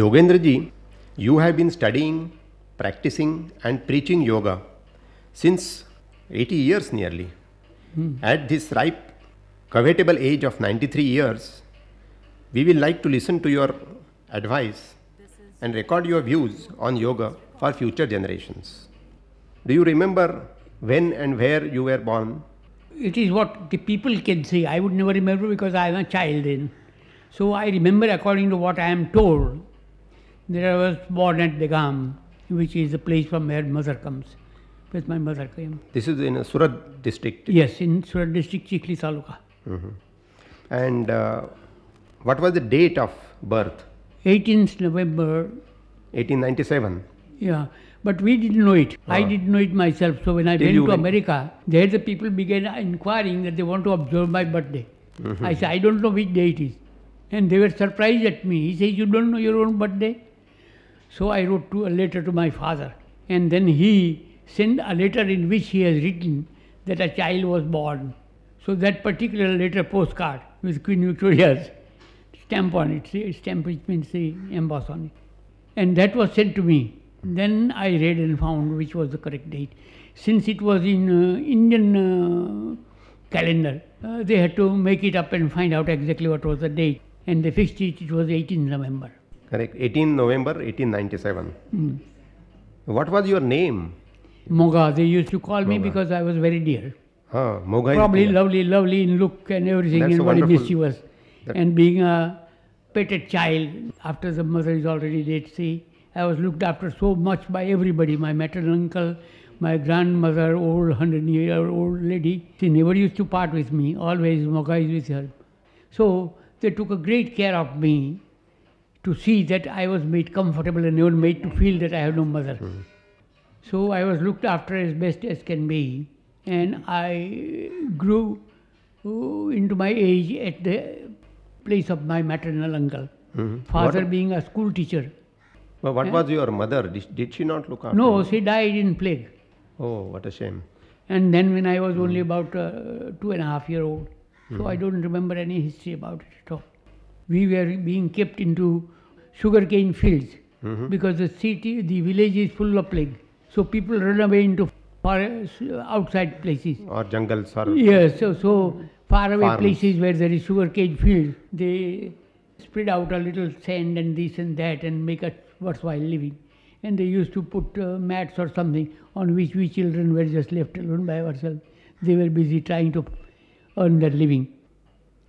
Yogendra ji, you have been studying, practicing, and preaching yoga since 80 years nearly. Hmm. At this ripe, covetable age of 93 years, we will like to listen to your advice and record your views on yoga for future generations. Do you remember when and where you were born? It is what the people can say. I would never remember because I am a child then. So I remember according to what I am told that I was born at Begam, which is the place from where mother comes, where my mother came. This is in Surat district. Yes, in Surat district, Chikli Taluka. And uh, what was the date of birth? 18th November, 1897. yeah. But we didn't know it. I Ah. didn't know it myself. So when I went to went- America, there the people began inquiring that they want to observe my birthday. I said, I don't know which day it is. And they were surprised at me. He says, You don't know your own birthday? So I wrote to a letter to my father. And then he sent a letter in which he has written that a child was born. So that particular letter postcard with Queen Victoria's stamp on it, see, stamp which means the emboss on it. And that was sent to me. Then I read and found which was the correct date. Since it was in uh, Indian uh, calendar, uh, they had to make it up and find out exactly what was the date. And they fixed it, it was 18th November. Correct. 18 November 1897. Mm. What was your name? Moga, they used to call me because I was very dear. Huh, Moga Probably lovely, lovely in look and everything, That's and very mischievous. that- And being a petted child after the mother is already dead, see, I was looked after so much by everybody my maternal uncle, my grandmother, old hundred year old lady. She never used to part with me, always Moga is with her. So they took a great care of me to see that I was made comfortable and even made to feel that I have no mother. So I was looked after as best as can be, and I grew uh, into my age at the place of my maternal uncle. Mhm. Father What, being a school teacher. but what Eh? was your mother? Did, did she not look after No, you? she died in plague. Oh, what a shame. And then when I was only about uh, two and a half year old, so I don't remember any history about it at all. We were being kept into sugarcane fields Mhm. because the city, the village is full of plague. So people run away into forest, outside places. Or jungles or Yes, so, so far away Farms. places where there is sugarcane field, they spread out a little sand and this and that and make a worthwhile living. And they used to put uh, mats or something on which we children were just left alone by ourselves. They were busy trying to earn their living.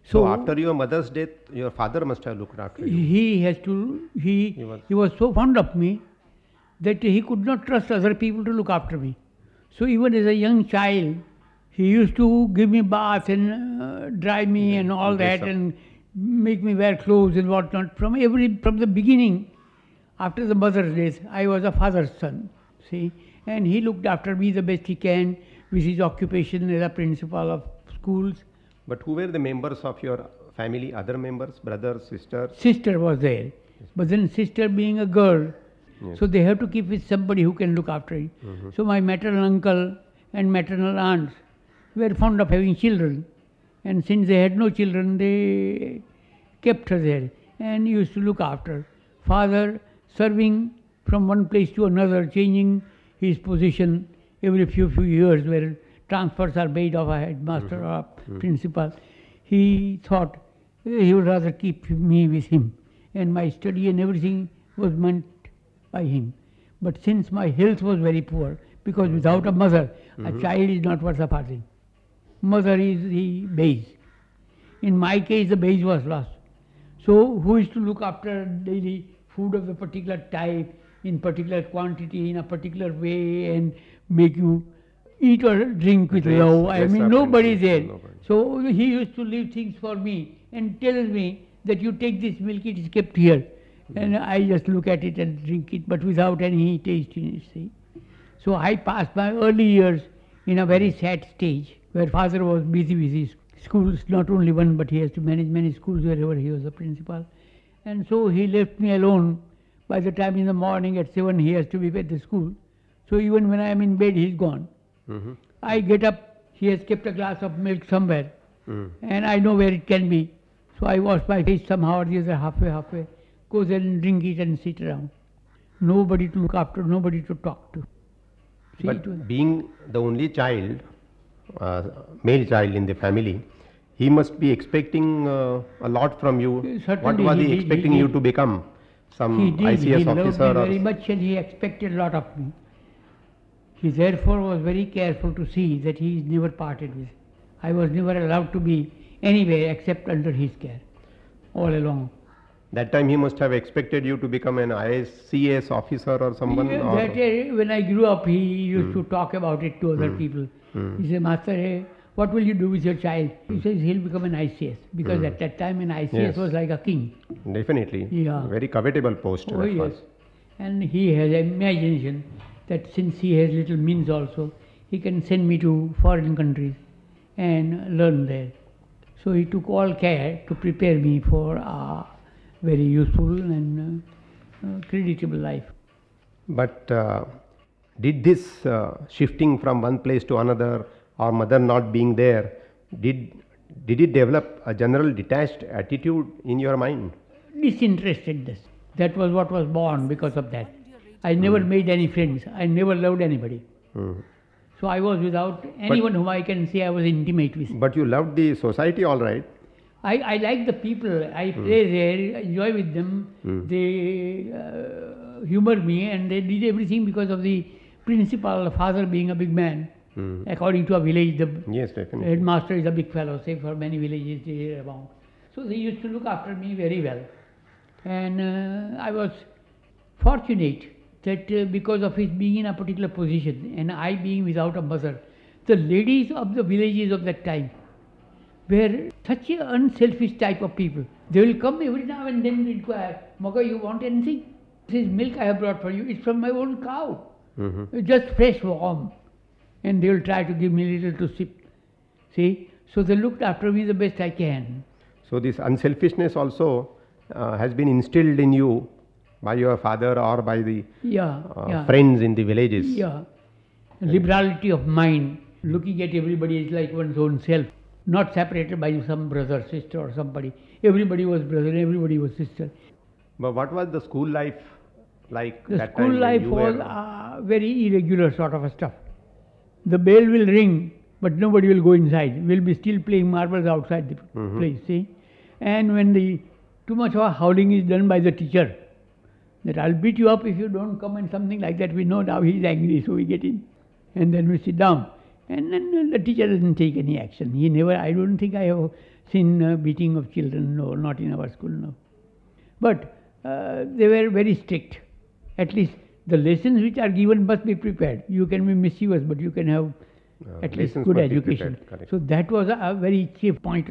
So, after your mother's death, your father must have looked after you. he has to he He was- he was so fond of me that he could not trust other people to look after me so even as a young child he used to give me bath and uh, dry me and all that up. and make me wear clothes and whatnot from every from the beginning after the mother's death i was a father's son see and he looked after me the best he can with his occupation as a principal of schools But who were the members of your family? Other members, brothers, sisters? sister was there. But then sister being a girl, Yes. so they have to keep with somebody who can look after it. Mm-hmm. So my maternal uncle and maternal aunts were fond of having children. And since they had no children, they kept her there and used to look after. Father serving from one place to another, changing his position every few few years, where transfers are made of a headmaster mm-hmm. or a mm-hmm. principal. He thought eh, he would rather keep me with him, and my study and everything was meant by him. But since my health was very poor, because mm-hmm. without a mother, a child is not worth a farthing. Mother is the base. In my case, the base was lost. So, who is to look after daily food of a particular type, in particular quantity, in a particular way, and make you eat or drink with Dress- love? I mean, nobody there. nobody. So, he used to leave things for me and tells me that you take this milk, it is kept here. Hmm. And I just look at it and drink it, but without any taste in it, see. So I passed my early years in a very hmm. sad stage where father was busy with his schools, not only one, but he has to manage many schools wherever he was a principal. And so he left me alone. By the time in the morning at 7 he has to be at the school. So even when I am in bed, he's gone. Mhm. I get up, he has kept a glass of milk somewhere, Mm. and I know where it can be. So I wash my face somehow or the other, halfway, halfway, Go there and drink it and sit around. Nobody to look after, nobody to talk to. See, but being the only child, uh, male child in the family, he must be expecting uh, a lot from you. what Certainly was he he, did, he expecting you to become? Some he did, ICS he loved officer me very much and he expected a lot of me. He therefore was very careful to see that he is never parted with. I was never allowed to be anywhere except under his care, all along. that time he must have expected you to become an ICS officer or someone. Yeah, or, that, uh, when I grew up, he used to talk about it to other people. He said, Master, eh, what will you do with your child? He says he'll become an ICS because at that time an ICS Yes. was like a king. Definitely. Yeah. Very covetable post. Oh yes, was. and he has imagination that since he has little means also, he can send me to foreign countries and learn there. So he took all care to prepare me for a very useful and uh, creditable life. But uh, did this uh, shifting from one place to another or mother not being there, did, did it develop a general detached attitude in your mind? Disinterestedness. That was what was born because of that. I never made any friends. I never loved anybody. Hmm. So I was without anyone whom I can say I was intimate with. But you loved the society all right. I, I like the people. I play there, enjoy with them. They uh, humor me, and they did everything because of the principal, the father being a big man. Hmm. According to a village, the Yes, definitely. headmaster is a big fellow, say for many villages around. So they used to look after me very well. And uh, I was fortunate that uh, because of his being in a particular position and I being without a mother, the ladies of the villages of that time were such an unselfish type of people. They will come every now and then and inquire, Maga, you want anything? This is milk I have brought for you. It's from my own cow. Mhm. Just fresh, warm. And they will try to give me a little to sip. See? So they looked after me the best I can. So this unselfishness also uh, has been instilled in you by your father or by the Yeah, uh, yeah. friends in the villages. Yeah. Liberality of mind, looking at everybody as like one's own self, not separated by some brother, sister, or somebody. Everybody was brother, everybody was sister. But what was the school life like The that school life was uh, very irregular sort of a stuff. The bell will ring, but nobody will go inside. We'll be still playing marbles outside the Mhm. place, see? And when the too much of howling is done by the teacher, that I'll beat you up if you don't come and something like that, we know now he's angry, so we get in. And then we sit down. And then the teacher doesn't take any action. He never, I don't think I have seen uh, beating of children, no, not in our school, no. But uh, they were very strict. At least the lessons which are given must be prepared. You can be mischievous, but you can have Uh, at least good education. prepared. So that was a, a very chief point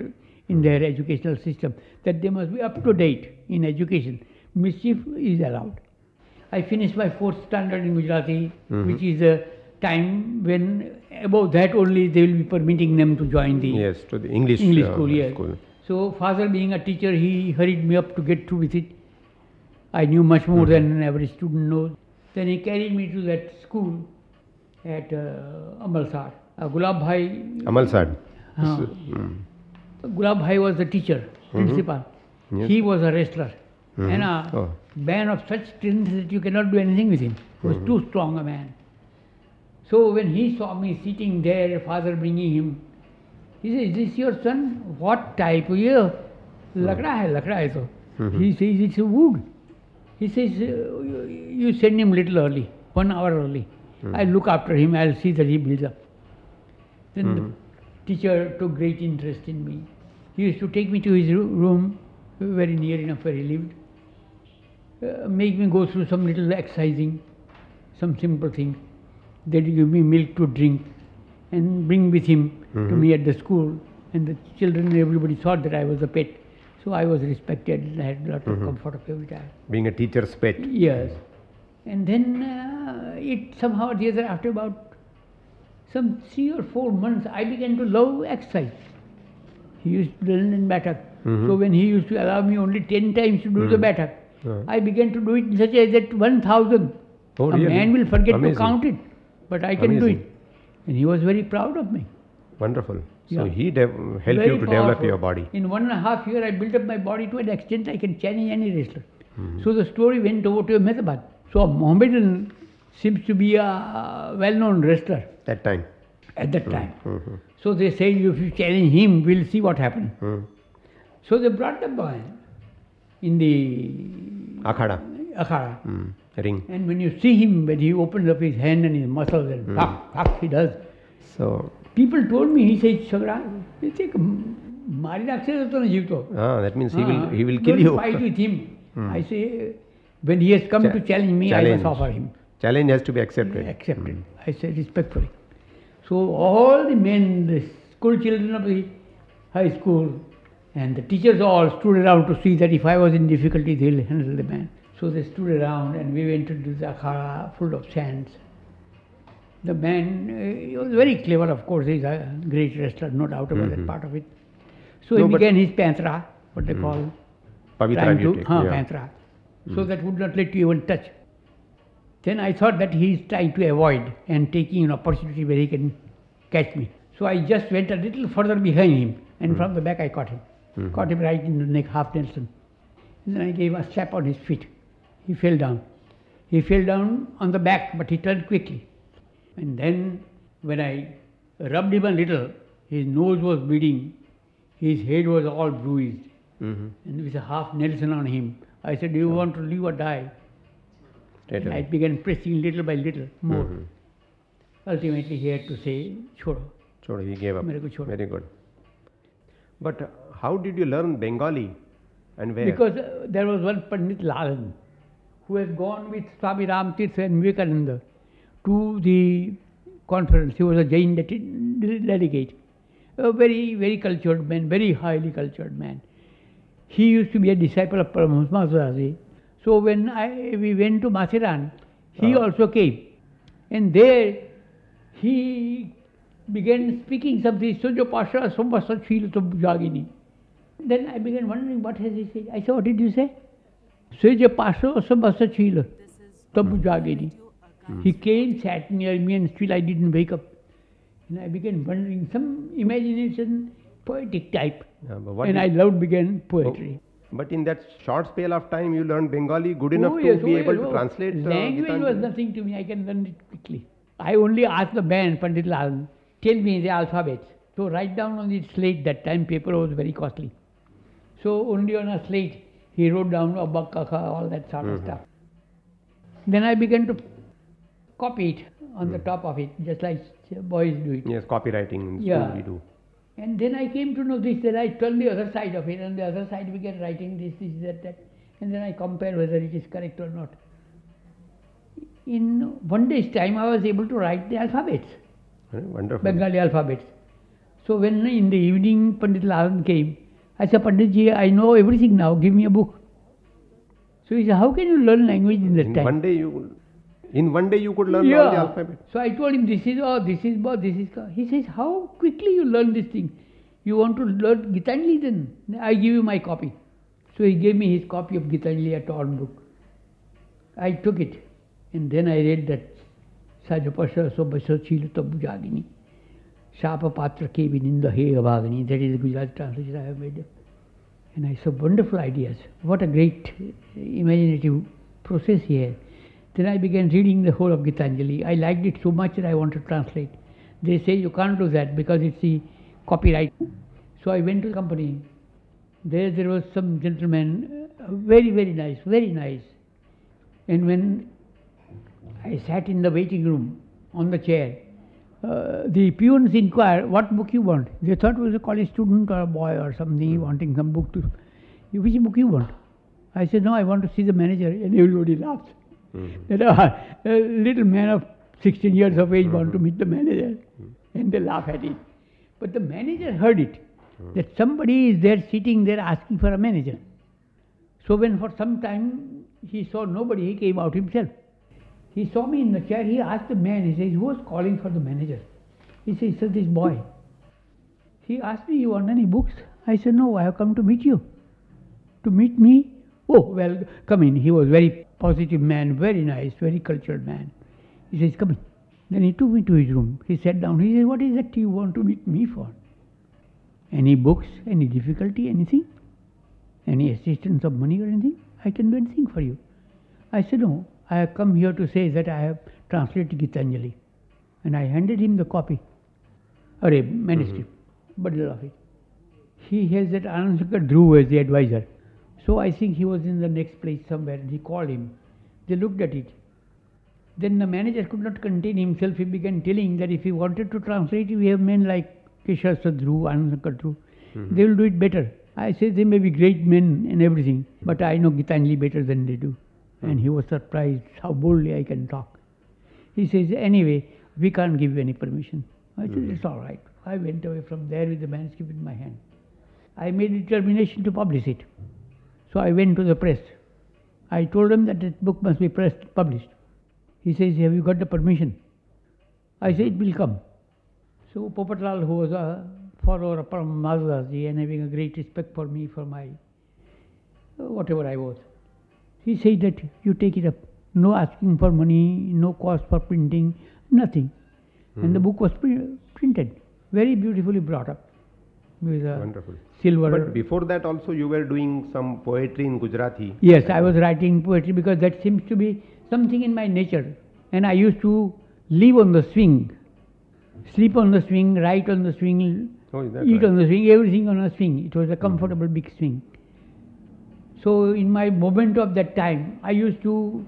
in their educational system that they must be up to date in education. Mischief is allowed. I finished my fourth standard in Gujarati, Mhm. which is a time when above that only they will be permitting them to join the Yes, to the English, English uh, school, yes. school. So father being a teacher, he hurried me up to get through with it. I knew much more than an average student knows. Then he carried me to that school at uh, Amalsar. Uh, Gulab Bhai, Amal Sad. Huh. This, mm, Gulab Bhai was the teacher, principal. Yes. He was a wrestler. Mhm. And a Oh. man of such strength that you cannot do anything with him. He was too strong a man. So when he saw me sitting there, father bringing him, he said, Is this your son? What type? Yeah, lakda hai, lakda hai so. He says, It's a wood. He says, "Uh, You you send him little early, one hour early. I'll look after him, I'll see that he builds up. Then the teacher took great interest in me. He used to take me to his room, very near enough where he lived, uh, make me go through some little exercising, some simple things. Then he give me milk to drink and bring with him to me at the school. And the children and everybody thought that I was a pet. So I was respected and I had a lot of comfort of every time. being a teacher's pet. Yes. And then uh, it somehow or the other, after about some three or four months, I began to love exercise. He used to learn in Batak. So when he used to allow me only 10 times to do the Batak, Uh, I began to do it in such a way that 1000. Oh, a really? man will forget Amazing. to count it, but I can do it. And he was very proud of me. Wonderful. So he de- helped Very you to develop your body. In one and a half year, I built up my body to an extent I can challenge any wrestler. So the story went over to Ahmedabad. So Mohammedan seems to be a well-known wrestler That time. at that time. Mm-hmm. So they say if you challenge him, we'll see what happens. Mm. So they brought the boy in the Akhada. akhada. Mm. Ring. And when you see him, when he opens up his hand and his muscles and fuck, fuck, he does. So, People told me, he said, Sagra, you think મારી નાખશે તો તને જીવતો ah, that means he will Ah, he will kill don't you. fight with him. I say, when he has come Cha- to challenge me, I challenge. must offer him. Challenge has to be accepted. Accepted. I said respectfully. So all the men, the school children of the high school, and the teachers all stood around to see that if I was in difficulty, they'll handle the man. So they stood around, and we went into the akhada full of sands. The man, uh, he was very clever, of course. He's a great wrestler, no doubt about that mm-hmm. part of it. So No, he began his pantra, what they mm. call Pavitra to, huh, yeah. pantra. So mm. that would not let you even touch. Then I thought that he is trying to avoid and taking an opportunity where he can catch me. So I just went a little further behind him and mm. from the back I caught him. Mm-hmm. Caught him right in the neck, half Nelson. And then I gave a slap on his feet. He fell down. He fell down on the back, but he turned quickly. And then when I rubbed him a little, his nose was bleeding, his head was all bruised. Mm-hmm. And with a half Nelson on him, I said, Do you want to live or die? I began pressing little by little more. Mm-hmm. Ultimately, he had to say, Chodo. Chodo, he gave up. Very good. But how did you learn Bengali and where? Because uh, there was one Pandit Lalan who has gone with Swami Ramtirth and Vivekananda to the conference. He was a Jain dele- delegate. A very, very cultured man, very highly cultured man. He used to be a disciple of Paramahansa Maharaji. So when I, we went to Matheran, he Ah. also came. And there he began speaking something, Sojo Pasha Sombasa Chil Jagini. Then I began wondering what has he said. I said, What did you say? Sojo Pasha Sombasa Chil Tabu Jagini. He came, sat near me, and still I didn't wake up. And I began wondering, some imagination, poetic type. Yeah, but what and I loved began poetry. But in that short spell of time, you learned Bengali good enough Oh, to be oh, able yes, to oh. translate. uh, Language was nothing to me. I can learn it quickly. I only asked the man, Pandit Lal, tell me the alphabets. So write down on the slate. That time paper was very costly. So only on a slate he wrote down Abba Kaka, all that sort of stuff. Then I began to copy it on the top of it, just like boys do it. Yes, copywriting in Yeah. school we do. And then I came to know this, then I turned the other side of it, and the other side we began writing this, this, that, that. And then I compare whether it is correct or not. In one day's time, I was able to write the alphabets, Eh, Wonderful. Bengali alphabets. So when in the evening Pandit Lalan came, I said, Pandit ji, I know everything now, give me a book. So he said, how can you learn language in that In time? one day you, in one day you could learn all the alphabet. So I told him, this is oh, this is ba, this is ka. He says, how quickly you learn this thing? You want to learn Gitanjali then? I give you my copy. So he gave me his copy of Gitanjali, a torn book. I took it and then I read that Sajapasha Sobasa Chila Tabu Jagini. Shapa Patra Ke Vininda He Abhagani. That is the Gujarati translation I have made. And I saw wonderful ideas. What a great imaginative process here. Then I began reading the whole of Gitanjali. I liked it so much that I wanted to translate. They say you can't do that because it's the copyright. So I went to the company. There, there was some gentleman, uh, very, very nice, very nice. And when I sat in the waiting room on the chair, uh, the peons inquire what book you want? They thought it was a college student or a boy or something hmm. wanting some book to. Which book you want? I said, no, I want to see the manager. And everybody laughed. Hmm. That a, a little man of 16 years of age want to hmm. meet the manager. And they laugh at it. But the manager heard it, that somebody is there sitting there asking for a manager. So when for some time he saw nobody, he came out himself. He saw me in the chair, he asked the man, he says, who was calling for the manager? He says, sir, this boy. He asked me, you want any books? I said, no, I have come to meet you. To meet me? Oh, well, come in. He was very positive man, very nice, very cultured man. He says, come in. Then he took me to his room. He sat down. He said, what is that you want to meet me for? Any books, any difficulty, anything? Any assistance of money or anything? I can do anything for you. I said, No, I have come here to say that I have translated Gitanjali. And I handed him the copy, or a manuscript, mm-hmm. bundle of it. He has that Anandshankar Dhruv as the advisor. So I think he was in the next place somewhere and he called him. They looked at it. Then the manager could not contain himself. He began telling that if he wanted to translate we have men like Keshar Sadhru, Anandshankar Dhruv. Mm-hmm. They will do it better. I say they may be great men and everything, but I know Gitanjali better than they do. And he was surprised how boldly I can talk. He says, anyway, we can't give you any permission. I said, it's all right. I went away from there with the manuscript in my hand. I made a determination to publish it. So I went to the press. I told him that this book must be pressed, published. He says, have you got the permission? I said, it will come. So Popatlal, who was a follower of Param Mazdaji and having a great respect for me, for my whatever I was, he said that you take it up. No asking for money, no cost for printing, nothing. And the hmm. book was pre- printed, very beautifully brought up with a Wonderful. silver. But before that also you were doing some poetry in Gujarati. Yes, I was writing poetry because that seems to be something in my nature. And I used to live on the swing, sleep on the swing, write on the swing, Oh, eat right? on the swing, everything on a swing. It was a hmm. comfortable big swing. So, in my moment of that time, I used to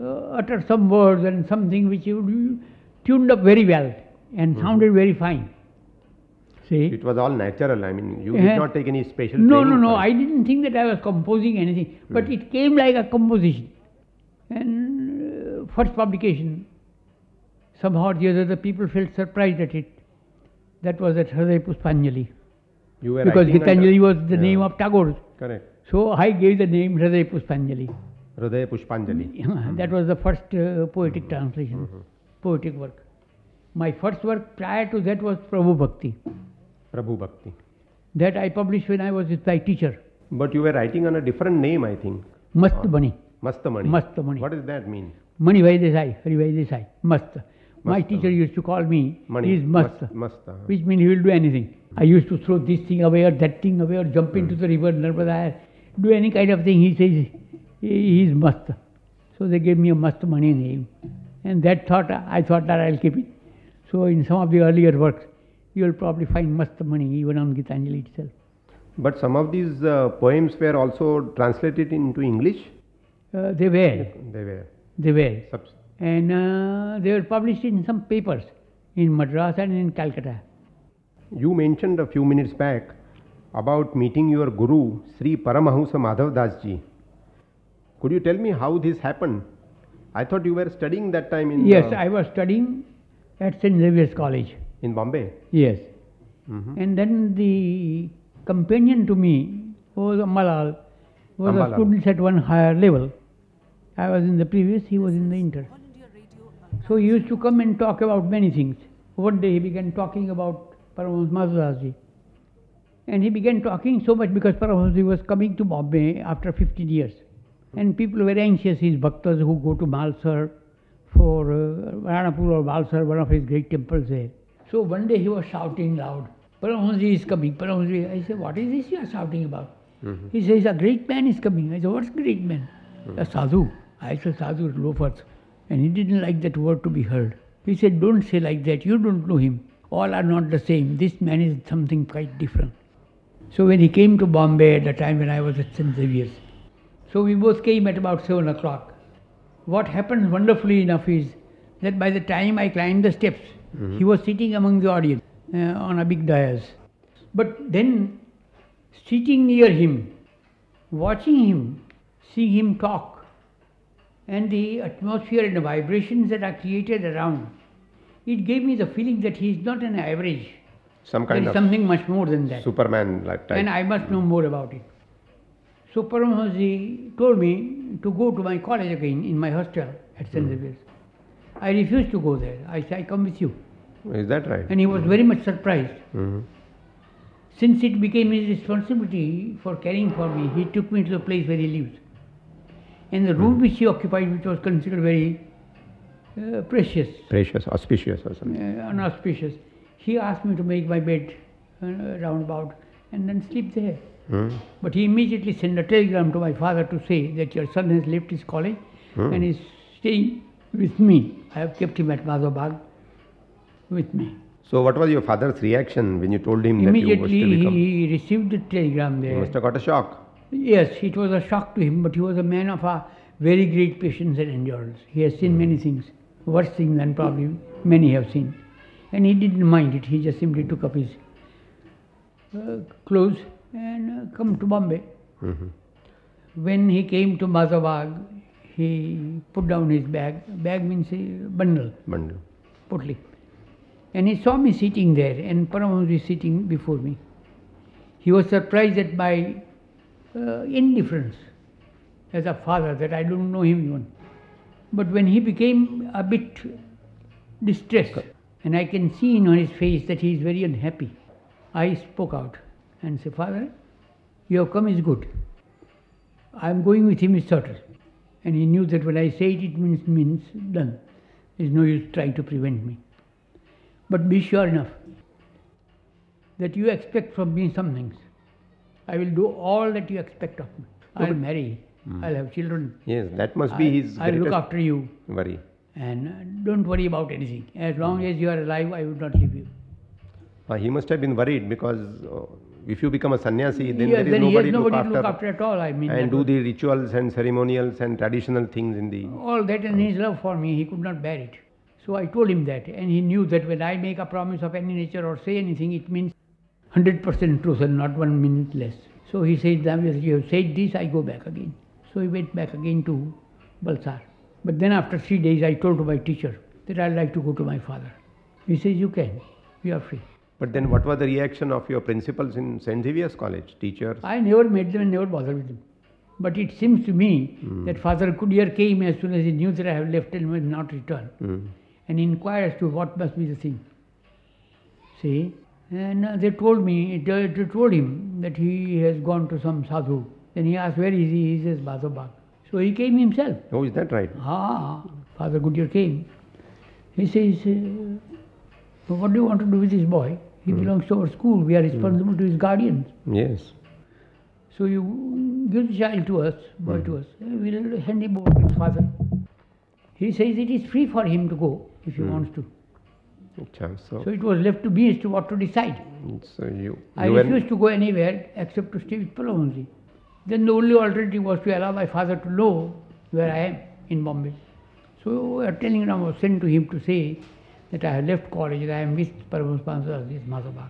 uh, utter some words and something which would tuned up very well and sounded very fine. See? It was all natural. I mean, you Uh, did not take any special No, no, no. I didn't think that I was composing anything, but it came like a composition. And uh, first publication, somehow or the other, the people felt surprised at it. That was at Hriday Puspanjali. You were Because Gitanjali was the Yeah. name of Tagore. Correct. So I gave the name Hriday Puspanjali. Hridaya Pushpanjali. Hmm. that was the first uh, poetic hmm. translation, hmm. poetic work. My first work prior to that was Prabhu Bhakti. Prabhu Bhakti. That I published when I was with my teacher, But you were writing on a different name, I think. Mast Bani. Mastamani. Mastamani. What does that mean? Mani Bhai Desai, Hari Bhai Desai, Mast. My teacher used to call me, Mani. he is Mast, Mast- uh-huh. which means he will do anything. I used to throw this thing away or that thing away or jump into the river Narmada, do any kind of thing. He says he is Mast. So they gave me a Mast Mani name. And that thought, I thought that I'll keep it. So in some of the earlier works, you will probably find Mast money even on Gitanjali itself. But some of these uh, poems were also translated into English. Uh, they were, They were. they were. Subs- And uh, they were published in some papers in Madras and in Calcutta. You mentioned a few minutes back about meeting your guru, Sri Paramahamsa Madhav Das ji. Could you tell me how this happened? I thought you were studying that time in Yes, I was studying at St. Xavier's College. in Bombay. Yes. Mhm. And then the companion to me was Ambalal, was Ambalal. a student at one higher level. I was in the previous, he was in the inter. All India Radio. So he used to come and talk about many things. One day he began talking about Paramahamsa Madhavdasji. And he began talking so much because Paramahamsa was coming to Bombay after 15 years. And people were anxious, his bhaktas who go to Malsar for uh, Varanapur or Malsar, one of his great temples there. So one day he was shouting loud, Paramahamsa is coming, Paramahamsa. I said, what is this you are shouting about? He says, a great man is coming. I said, what's great man? A sadhu. I said, sadhu is loafers. And he didn't like that word to be heard. He said, don't say like that. You don't know him. All are not the same. This man is something quite different. So when he came to Bombay at the time when I was at St. Xavier's, so we both came at about 7 o'clock. What happened wonderfully enough is that by the time I climbed the steps, he was sitting among the audience uh, on a big dais. But then, sitting near him, watching him, seeing him talk, and the atmosphere and the vibrations that are created around, it gave me the feeling that he is not an average. Some kind is of something much more than that. Superman like type. And I must know more about it. So Paramahansa told me to go to my college again in my hostel at St. Xavier's. I refused to go there. I said, I come with you. Is that right? And he was very much surprised. Mhm. Since it became his responsibility for caring for me, he took me to the place where he lives. And the room which he occupied, which was considered very uh, precious, Precious, auspicious or something. uh, unauspicious, he asked me to make my bed uh, round about and then sleep there. Hmm. But he immediately sent a telegram to my father to say that your son has left his college Hmm. and is staying with me. I have kept him at Madhavbag with me. So, what was your father's reaction when you told him that you was Immediately he received the telegram there. He must have got a shock. Yes, it was a shock to him, but he was a man of a very great patience and endurance. He has seen many things, worse things than probably many have seen. And he didn't mind it, he just simply took up his uh, clothes and uh, come to Bombay. Mhm. When he came to Madhavbag, he put down his bag. Bag means a bundle, Bundle. putli. And he saw me sitting there, and Paramahansa sitting before me. He was surprised at my uh, indifference as a father, that I don't know him even. But when he became a bit distressed, and I can see on his face that he is very unhappy, I spoke out and said, Father, your have come is good. I am going with him is certain. And he knew that when I say it, it means, means done. There's no use trying to prevent me. But be sure enough that you expect from me some things. I will do all that you expect of me. I'll marry. Hmm. I'll have children. Yes, that must be I- his I'll look after you. worry. And uh, don't worry about anything. As long as you are alive, I would not leave you. Uh, he must have been worried because uh, if you become a sannyasi, then Yeah, there is then he nobody, has to look look after at all. I mean, and do the rituals and ceremonials and traditional things in the. all that and his love for me, he could not bear it. So I told him that, and he knew that when I make a promise of any nature or say anything, it means 100% truth and not one minute less. So he said, "Damn, you have said this, I go back again. So he went back again to Balsar. But then after three days, I told to my teacher that I'd like to go to my father. He says, You can, you are free. But then, what was the reaction of your principals in St. Xavier's College, teachers? I never met them and never bothered with them. But it seems to me that Father Kudier came as soon as he knew that I have left and will not return. Mm. and inquire as to what must be the thing. See, and uh, they told me, they, told him that he has gone to some sadhu. Then he asked, where is he? He says, Madhavbag. So he came himself. Oh, is that right? Ah, Father Goodyear came. He says, uh, what do you want to do with this boy? He hmm. belongs to our school. We are hmm. responsible to his guardians. Yes. So you give the child to us, boy hmm. to us. Eh, we will hand him over to his father. He says it is free for him to go if he wants to. Acha, so, So it was left to me as to what to decide. so you, I you were- refused to go anywhere except to stay with Palavansi. Then the only alternative was to allow my father to know where I am in Bombay. So a telegram was sent to him to say that I have left college and I am with Paramahansa this Madhavbag.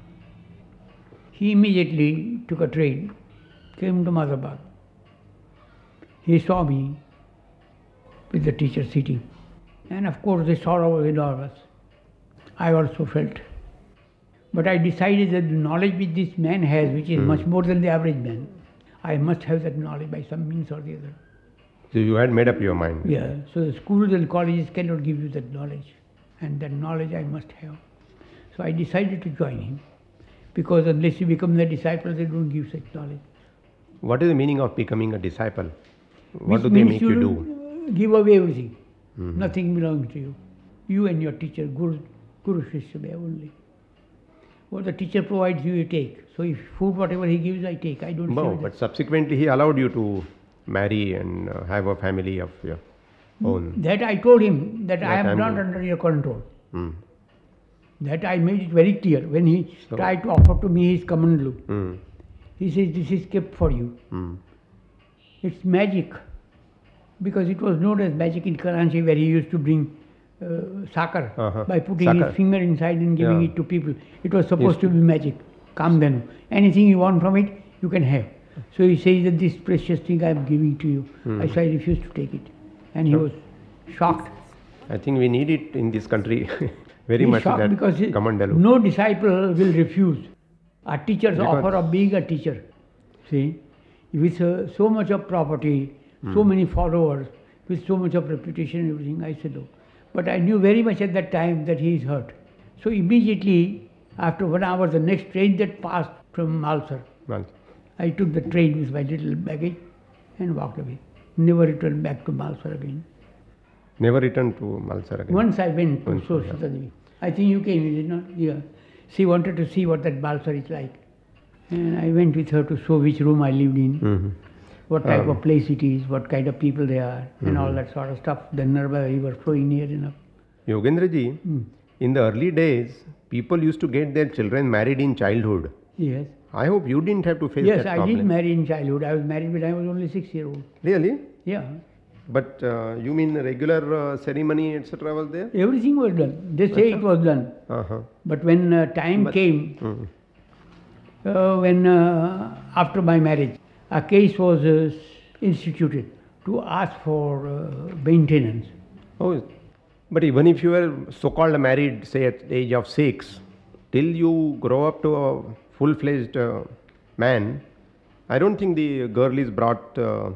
He immediately took a train, came to Madhavbag. He saw me with the teacher sitting. And of course the sorrow was enormous. I also felt. But I decided that the knowledge which this man has, which is hmm. much more than the average man, I must have that knowledge by some means or the other. so you had made up your mind. Yeah. So the schools and colleges cannot give you that knowledge, and that knowledge I must have. So I decided to join him, because unless you become the disciple, they don't give such knowledge. What is the meaning of becoming a disciple? What Which do they make you do? don't Give away everything. Mm-hmm. Nothing belongs to you. You and your teacher, Guru, Guru Shishya only. What the teacher provides you, you take. So if food, whatever he gives, I take. I don't No, but subsequently he allowed you to marry and uh, have a family of your own. That I told him that I am I'm not under your control. Mm. That I made it very clear when he So- tried to offer to me his command Mm. He says, This is kept for you. Mm. It's magic. Because it was known as magic in Karachi, where he used to bring uh, sakar Uh-huh. by putting Sakar. his finger inside and giving Yeah. it to people. It was supposed to be magic. Kamdhenu. Anything you want from it, you can have. So he says that this precious thing I am giving to you. I so I refused to take it. And he Sure. was shocked. I think we need it in this country very He's much shocked that because Kamandalu. no disciple will refuse a teacher's Because- offer of being a teacher. See, with uh, so much of property, so many followers, with so much of reputation and everything, I said no. But I knew very much at that time that he is hurt. So immediately, after one hour, the next train that passed from Malsar, Well, I took the train with my little baggage and walked away. Never returned back to Malsar again. Never returned to Malsar again. Once I went to Once, so yeah. Sitadevi. I think you came, you did not? Yeah. She wanted to see what that Balsar is like. And I went with her to show which room I lived in, Mhm. What type Um. of place it is, what kind of people they are, and all that sort of stuff. The Narmada river flowing near enough. Yogendra ji, Hmm. in the early days, people used to get their children married in childhood. Yes. I hope you didn't have to face Yes, that I problem. did marry in childhood. I was married when I was only six year old. Really? Yeah. But uh, you mean regular uh, ceremony, etc., was there? Everything was done. They say it was done. Uh-huh. But when uh, time But- came, uh, when uh, after my marriage, a case was uh, instituted to ask for uh, maintenance. Oh, but even if you were so-called married, say at the age of six, till you grow up to a full-fledged uh, man, I don't think the girl is brought uh,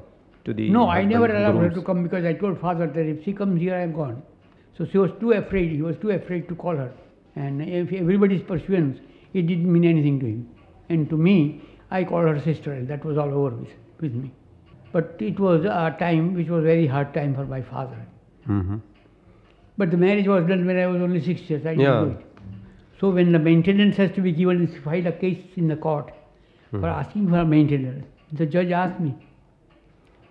to the. No, I never allowed her to come because I told father that if she comes here, I am gone. So she was too afraid. He was too afraid to call her. And if everybody's pursuance, it didn't mean anything to him. And to me, I called her sister, and that was all over with, with me. But it was a time which was very hard time for my father. Mhm. But the marriage was done when I was only six years. I didn't do it. So when the maintenance has to be given, is filed a case in the court for asking for maintenance. The judge asked me.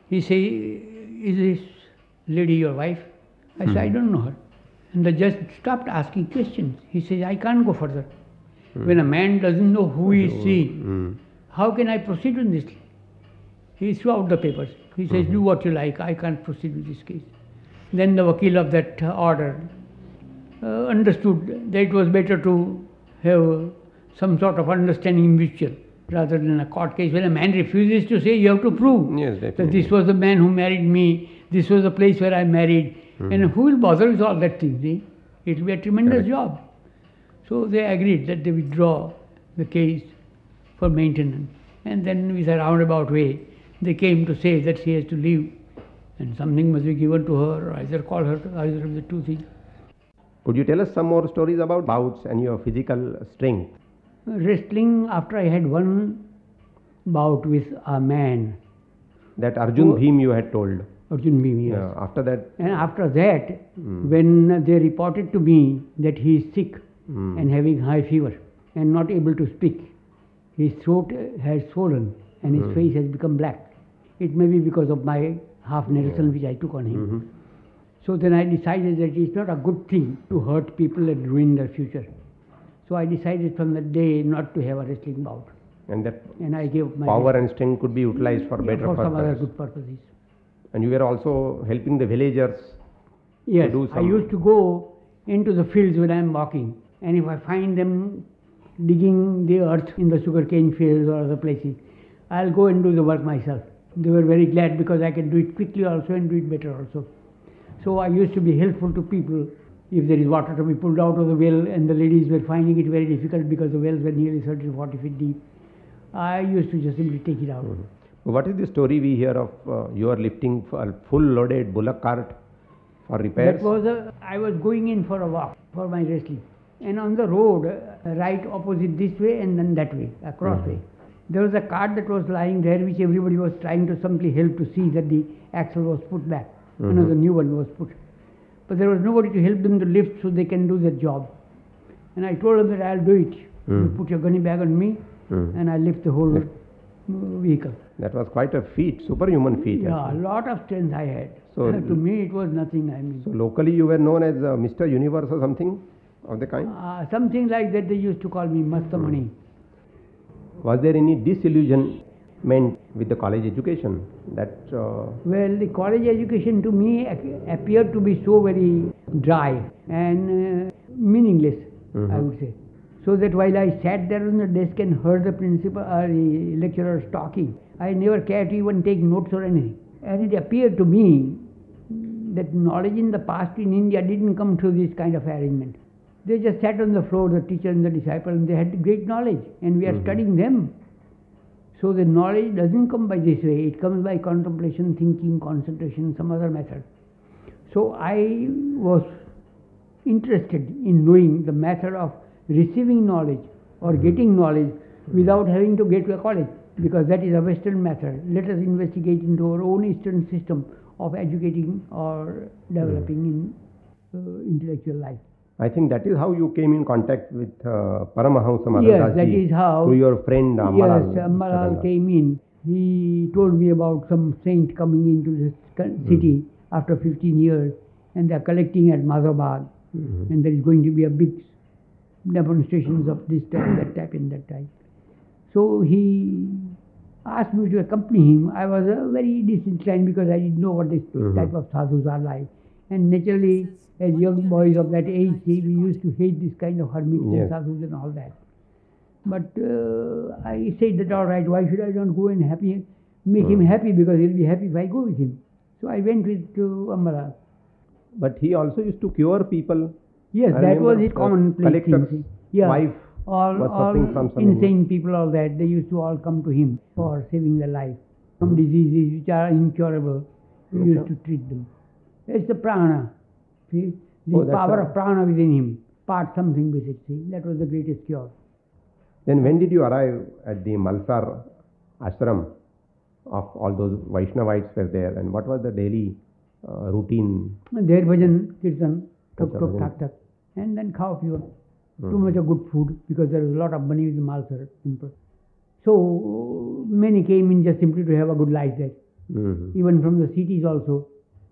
He say, "Is this lady your wife?" I said, "I don't know her." And the judge stopped asking questions. He says, "I can't go further. When a man doesn't know who is she, Mm. How can I proceed with this?" He threw out the papers. He says, "Do what you like. I can't proceed with this case." Then the vakil of that order uh, understood that it was better to have some sort of understanding mutual rather than a court case. When a man refuses to say, you have to prove Yes, that this was the man who married me, this was the place where I married, and who will bother with all that thing? See? It will be a tremendous Correct. job. So they agreed that they withdraw the case for maintenance. And then, with a roundabout way, they came to say that she has to leave and something must be given to her, or either call her, either of the two things. Could you tell us some more stories about bouts and your physical strength? Wrestling, after I had one bout with a man, That Arjun Oh. Bhim you had told. Arjun Bhim, yes. Yeah, after that. And after that, Hmm. when they reported to me that he is sick Mm. and having high fever and not able to speak, his throat has swollen and his Hmm. face has become black. It may be because of my half medicine which I took on him. Mhm. So then I decided that it's not a good thing to hurt people and ruin their future. So I decided from that day not to have a wrestling bout. And that And I gave my power and strength could be utilized for Yeah, better for some other good purposes. And you were also helping the villagers. Yes, do I used to go into the fields when I am walking, and if I find them digging the earth in the sugarcane fields or other places, I'll go and do the work myself. They were very glad because I can do it quickly also and do it better also. So I used to be helpful to people if there is water to be pulled out of the well and the ladies were finding it very difficult because the wells were nearly 30 to 40 feet deep. I used to just simply take it out. What is the story we hear of uh, you are lifting a full loaded bullock cart for repairs? That was a, I was going in for a walk for my wrestling. And on the road, right opposite this way and then that way, a crossway. There was a cart that was lying there which everybody was trying to simply help to see that the axle was put back. Another new one was put. But there was nobody to help them to lift so they can do their job. And I told them that I'll do it. You Mm. put your gunny bag on me Mm. and I'll lift the whole vehicle. That was quite a feat, superhuman feat. Yeah, a lot of strength I had. So- to me it was nothing, I mean. So locally you were known as uh, Mr. Universe or something of the kind. Uh, something like that they used to call me Mastamani. Was there any disillusionment with the college education? That uh, Well, the college education to me appeared to be so very dry and uh, meaningless, I Mhm. would say. So that while I sat there on the desk and heard the principal or the lecturers talking, I never cared to even take notes or anything. And it appeared to me that knowledge in the past in India didn't come through this kind of arrangement. They just sat on the floor, the teacher and the disciple, and they had great knowledge, and we are Mhm. studying them. So the knowledge doesn't come by this way, it comes by contemplation, thinking, concentration, some other method. So I was interested in knowing the method of receiving knowledge or getting knowledge without having to get to a college because that is a Western method. Let us investigate into our own Eastern system of educating or developing in uh, intellectual life. I think that is how you came in contact with uh, Paramahamsa Yes, that is how- through your friend Ammalal. Yes, Ammalal Sadanga. came in. He told me about some saint coming into this Hmm. city after 15 years, and they are collecting at Madhavbag, Mhm. and there is going to be a big demonstrations of this type, that type, and that type. So he asked me to accompany him. I was uh, very disinclined because I didn't know what this Mhm. type of sadhus are like. And naturally, as young boys of that age, see, we used to hate this kind of hermits Yes. and sadhus and all that. But uh, I said that all right, why should I not go and happy, make him Mm. happy because he'll be happy if I go with him. So I went with uh, Ambala. But he also used to cure people. Yes, I that was his the commonplace collector's thing. Yeah. wife all, was all suffering from some insane people, all that, they used to all come to him for saving their life. Some diseases which are incurable, he used to treat them. It's the prana. See, the Oh, power a- of prana within him. Part something with it, see. That was the greatest cure. Then when did you arrive at the Malsar ashram of all those Vaishnavites were there and what was the daily uh, routine? There bhajan, kirtan, tuk tuk, tak tak. And then khao pure. Too Mhm. much of good food because there was a lot of money with the Malsar. Simple. So many came in just simply to have a good life there. Mhm. even from the cities also,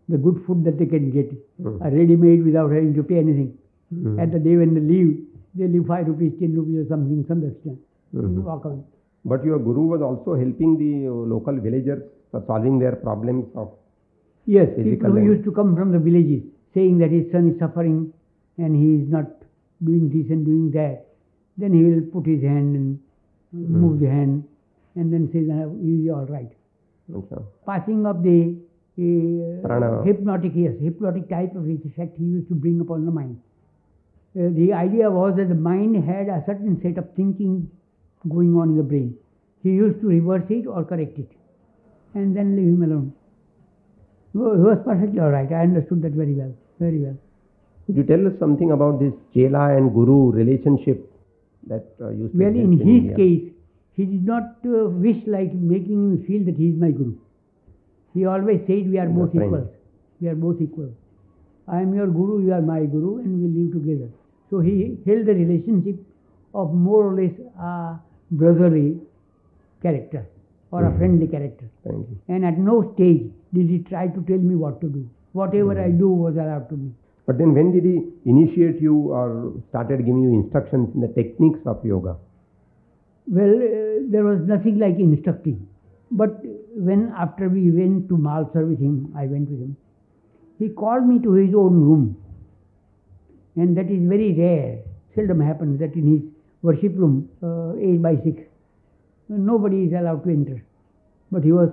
the good food that they can get Mm. are ready made without having to pay anything. Mhm. At the day when they leave, they leave 5 rupees, 10 rupees or something, some extent. Mhm. Walk away. But your guru was also helping the uh, local villagers for solving their problems of Yes, people who used to come from the villages saying that his son is suffering and he is not doing this and doing that. Then he will put his hand and move the hand and then say that he is all right. Acha. Passing of the uh, hypnotic, yes, hypnotic type of effect he used to bring upon the mind. Uh, the idea was that the mind had a certain set of thinking going on in the brain. He used to reverse it or correct it and then leave him alone. He was perfectly all right. I understood that very well, very well. Could you tell us something about this Chela and Guru relationship that uh, used to Well, in his India? case, he did not uh, wish like making him feel that he is my guru. He always said we are both equals. We are both equal. I am your guru, you are my guru, and we live together. So he held the relationship of more or less a brotherly character or a Mhm. friendly character. Thank you. And at no stage did he try to tell me what to do. Whatever I do was allowed to me. But then when did he initiate you or started giving you instructions in the techniques of yoga? Well, uh, there was nothing like instructing. But when after we went to Malsar with him, I went with him, he called me to his own room. And that is very rare. Seldom happens that in his worship room, uh, 8 by 6, nobody is allowed to enter. But he was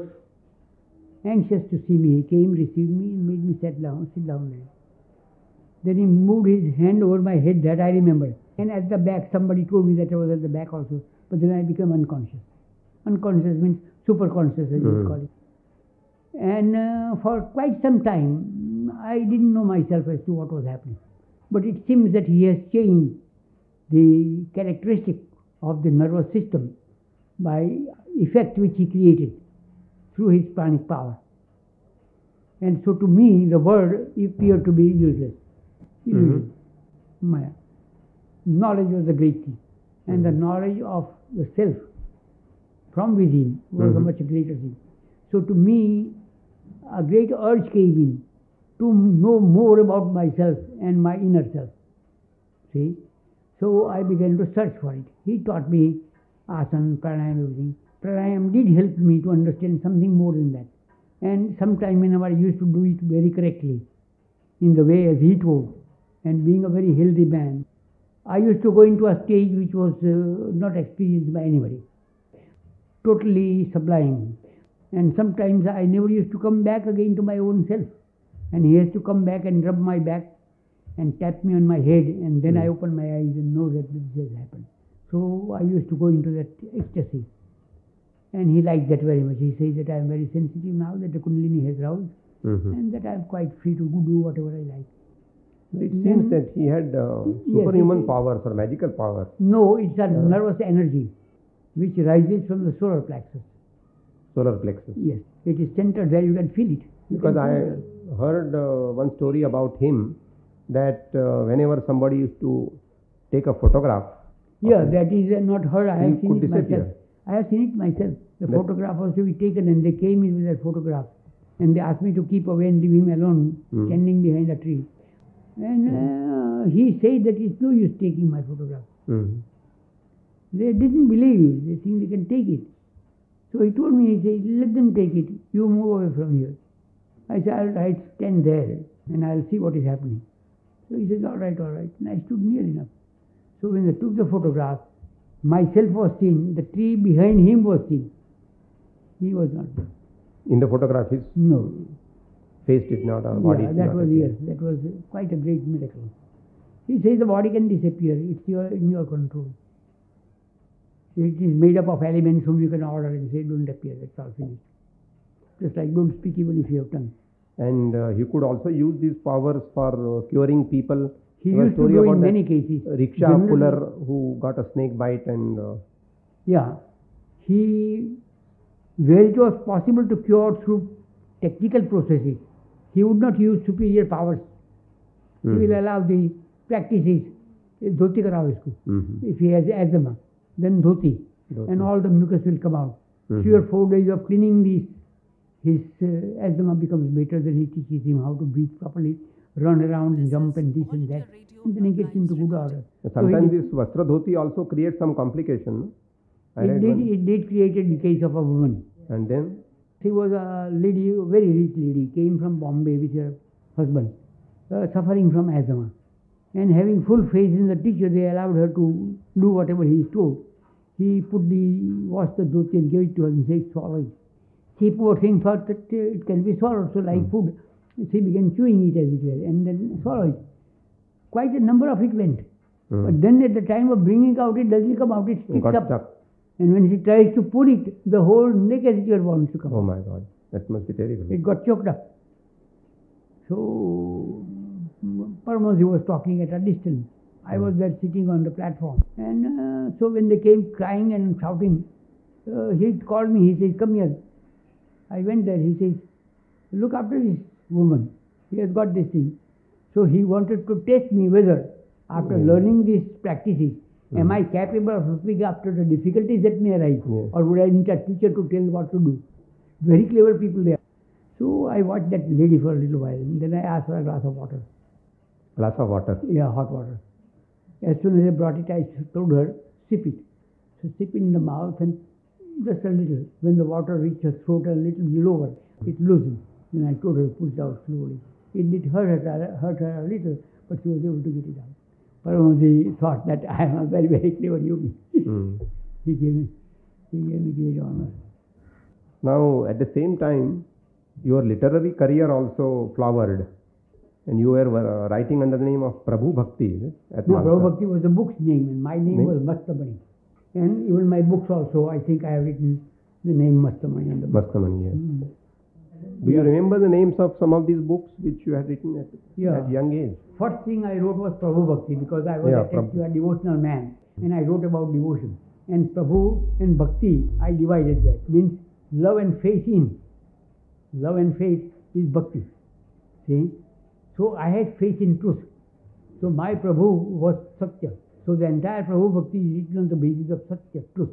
anxious to see me. He came, received me, and made me sit down, sit down there. Then he moved his hand over my head, that I remember. And at the back, somebody told me that I was at the back also. But then I became unconscious. Unconscious means superconscious, as you Mhm. call it. And uh, for quite some time, I didn't know myself as to what was happening. But it seems that he has changed the characteristic of the nervous system by effect which he created through his pranic power. And so to me, the word appeared to be useless. Illusion. Maya. Knowledge was the great thing. And the knowledge of the self from within was a Mhm. much greater thing. So to me, a great urge came in to know more about myself and my inner self. See? So I began to search for it. He taught me asana, pranayam, everything. Pranayam did help me to understand something more than that. And sometime whenever I used to do it very correctly, in the way as he told, and being a very healthy man, I used to go into a stage which was uh, not experienced by anybody. Totally sublime. And sometimes I never used to come back again to my own self. And he has to come back and rub my back and tap me on my head, and then I open my eyes and know that this has happened. So I used to go into that ecstasy. And he liked that very much. He says that I am very sensitive now, that the Kundalini has roused, Mhm. and that I am quite free to do whatever I like. It Then- seems that he had uh, superhuman it- powers or magical powers. No, it's a nervous energy which rises from the solar plexus. solar plexus. Yes, it is centered there, you can feel it. You Because I it. heard uh, one story about him that uh, whenever somebody used to take a photograph, Yeah, that is uh, not her. I have seen it myself. I have seen it myself. The photograph was to be taken and they came in with that photograph. And they asked me to keep away and leave him alone, Hmm. standing behind a tree. And uh, he said that it's no use taking my photograph. Mhm. They didn't believe you. They think they can take it. So he told me, he said, let them take it. You move away from here. I said, I'll right, stand there and I'll see what is happening. So he says, all right, all right. And I stood near enough. So when they took the photograph, myself was seen, the tree behind him was seen. He was not there. in the photograph, his No. face did not, or body Yeah, did that not was, yes, that was quite a great miracle. He says the body can disappear. It's your, in your control. It is made up of elements whom you can order and say, don't appear, that's all finished. Just like don't speak even if you have tongue. And uh, he could also use these powers for uh, curing people. He There used to do in many cases. Rickshaw puller who got a snake bite and uh, Yeah. He, where it was possible to cure through technical processes, he would not use superior powers. He Mhm. will allow the practices. Dhoti karao isko. Mhm. If he has asthma, then dhoti. Dhoti. And all the mucus will come out. Mhm. Three or four days of cleaning these, his uh, asthma becomes better. Then he teaches him how to breathe properly, run around and jump and this and that. And then he gets into good order. Sometimes did- this vastra dhoti also creates some complication. No? It did, one. it did create a case of a woman. And then She was a lady, a very rich lady, came from Bombay with her husband, uh, suffering from asthma. And having full faith in the teacher, they allowed her to do whatever he told. He put the, washed the dhoti and gave it to her and said, swallow it. She, poor thing, thought that uh, it can be swallowed, so like food. She began chewing it as it were, and then swallowed it. Quite a number of it went. Hmm. But then at the time of bringing out, it doesn't come out, it sticks got up. stuck. And when she tries to pull it, the whole neck as it were wants to come out. Oh my God, that must be terrible. It got choked up. So, Paramahansa was talking at a distance. I was there sitting on the platform. And uh, so when they came crying and shouting, uh, he called me. He says, Come here. I went there. He says, Look after this woman. He has got this thing. So he wanted to test me whether, after Mm. learning these practices, am Mm. I capable of looking after the difficulties that may arise? Yes. Or would I need a teacher to tell what to do? Very clever people they are. So I watched that lady for a little while. And then I asked for a glass of water. Glass of water. Yeah, hot water. As soon as I brought it, I told her, sip it. So sip in the mouth and just a little. When the water reached her throat a little lower, it loosened. Then I told her to it out slowly. It did hurt her, hurt her a little, but she was able to get it out. Paramahansa thought that I am a very, very clever yogi. Hmm. he gave me, he gave me great honor. Now, at the same time, your literary career also flowered, and you were uh, writing under the name of Prabhu Bhakti at No. Prabhu Bhakti was the book's name, and my name Name? was Mastamani. And even my books also, I think I have written the name Mastamani on the book. Mastamani, yes. Mm. Do you remember the names of some of these books which you had written at, Yeah. at young age? First thing I wrote was Prabhu Bhakti because I was Yeah, a devotional man and I wrote about devotion. And Prabhu and Bhakti, I divided that. Means love and faith in. Love and faith is Bhakti. See? So I had faith in truth. So my Prabhu was Satya. So the entire Prabhu Bhakti is written on the basis of Satya, truth.